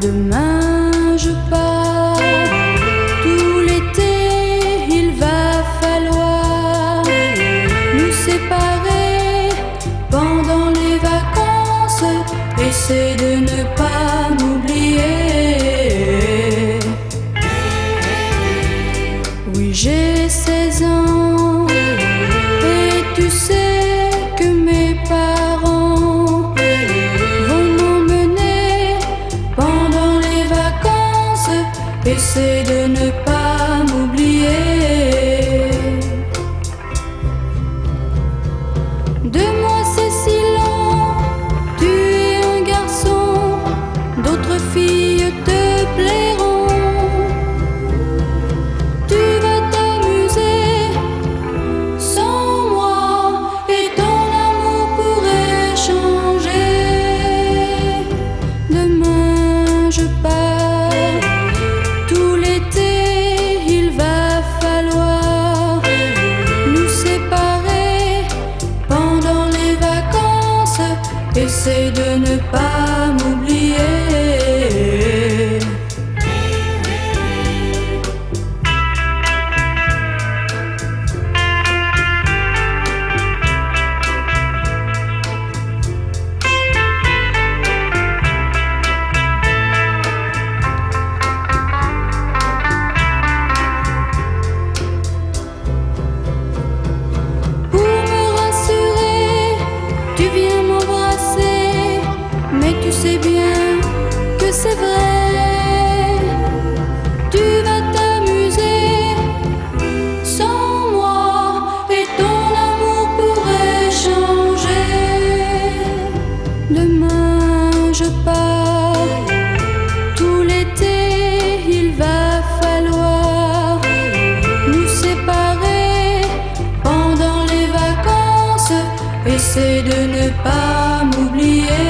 Demain je pars, tout l'été il va falloir nous séparer pendant les vacances. Essaye de ne pas nous Essaie de ne pas m'oublier. C'est de ne pas et de ne pas m'oublier.